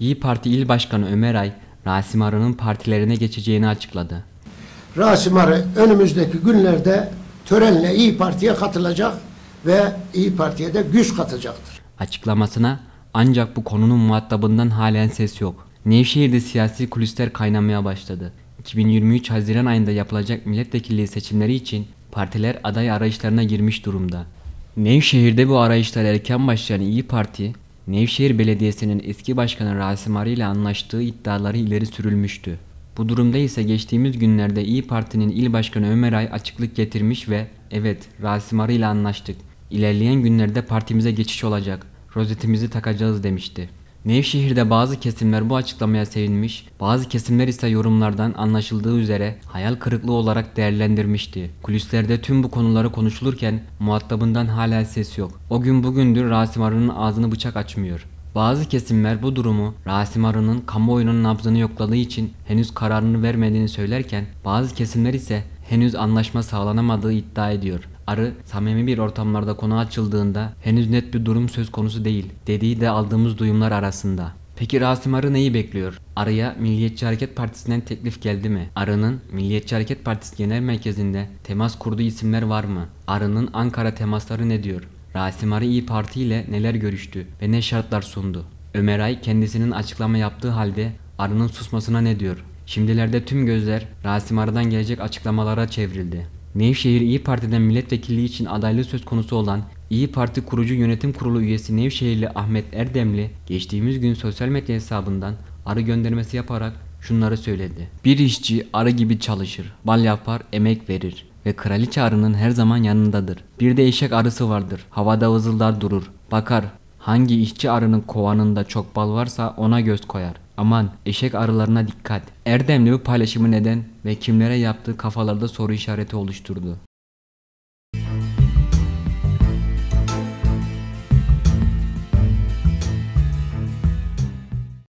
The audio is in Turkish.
İyi Parti İl Başkanı Ömer Ay, Rasim Arı'nın partilerine geçeceğini açıkladı. Rasim Arı önümüzdeki günlerde törenle İyi Parti'ye katılacak ve İyi Parti'ye de güç katacaktır. Açıklamasına ancak bu konunun muhatabından halen ses yok. Nevşehir'de siyasi kulisler kaynamaya başladı. 2023 Haziran ayında yapılacak milletvekilliği seçimleri için partiler aday arayışlarına girmiş durumda. Nevşehir'de bu arayışlar erken başlayan İyi Parti, Nevşehir Belediyesi'nin eski başkanı Rasim Arı ile anlaştığı iddiaları ileri sürülmüştü. Bu durumda ise geçtiğimiz günlerde İyi Parti'nin il başkanı Ömer Ay açıklık getirmiş ve evet Rasim Arı ile anlaştık. İlerleyen günlerde partimize geçiş olacak. Rozetimizi takacağız demişti. Nevşehir'de bazı kesimler bu açıklamaya sevinmiş, bazı kesimler ise yorumlardan anlaşıldığı üzere hayal kırıklığı olarak değerlendirmişti. Kulislerde tüm bu konuları konuşulurken muhatabından hala ses yok. O gün bugündür Rasim Arı'nın ağzını bıçak açmıyor. Bazı kesimler bu durumu Rasim Arı'nın kamuoyunun nabzını yokladığı için henüz kararını vermediğini söylerken bazı kesimler ise henüz anlaşma sağlanamadığı iddia ediyor. Arı samimi bir ortamlarda konu açıldığında henüz net bir durum söz konusu değil dediği de aldığımız duyumlar arasında. Peki Rasim Arı neyi bekliyor? Arı'ya Milliyetçi Hareket Partisi'nden teklif geldi mi? Arı'nın Milliyetçi Hareket Partisi Genel Merkezi'nde temas kurduğu isimler var mı? Arı'nın Ankara temasları ne diyor? Rasim Arı İyi Parti ile neler görüştü ve ne şartlar sundu? Ömer Ay kendisinin açıklama yaptığı halde Arı'nın susmasına ne diyor? Şimdilerde tüm gözler Rasim Arı'dan gelecek açıklamalara çevrildi. Nevşehir İyi Parti'den milletvekilliği için adaylığı söz konusu olan İyi Parti kurucu yönetim kurulu üyesi Nevşehirli Ahmet Erdemli geçtiğimiz gün sosyal medya hesabından arı göndermesi yaparak şunları söyledi. Bir işçi arı gibi çalışır, bal yapar, emek verir ve kraliçe arının her zaman yanındadır. Bir de eşek arısı vardır, havada vızıldar durur, bakar, hangi işçi arının kovanında çok bal varsa ona göz koyar. Aman eşek arılarına dikkat. Erdemli bu paylaşımı neden ve kimlere yaptığı kafalarda soru işareti oluşturdu.